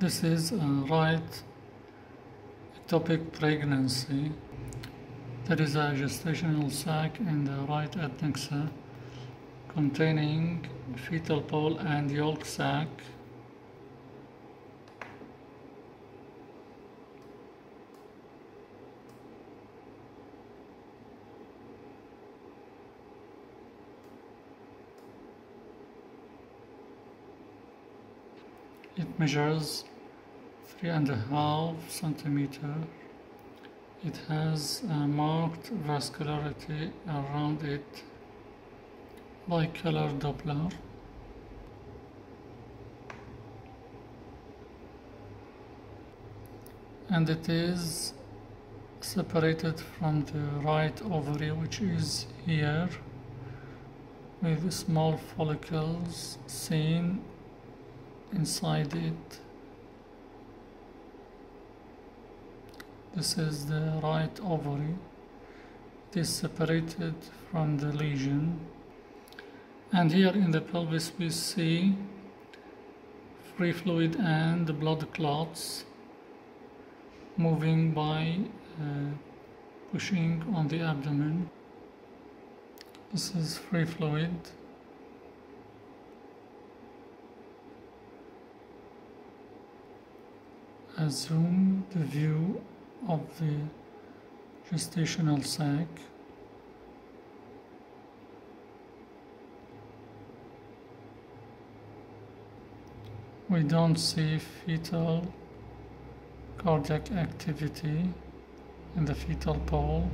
This is right ectopic pregnancy. There is a gestational sac in the right adnexa containing fetal pole and yolk sac. It measures three and a half centimeter. It has a marked vascularity around it by color Doppler. And it is separated from the right ovary, which is here, with small follicles seen inside it. This is the right ovary. It is separated from the lesion. And here in the pelvis we see free fluid and blood clots moving by uh, pushing on the abdomen. This is free fluid. Zoom the view of the gestational sac. We don't see fetal cardiac activity in the fetal pole.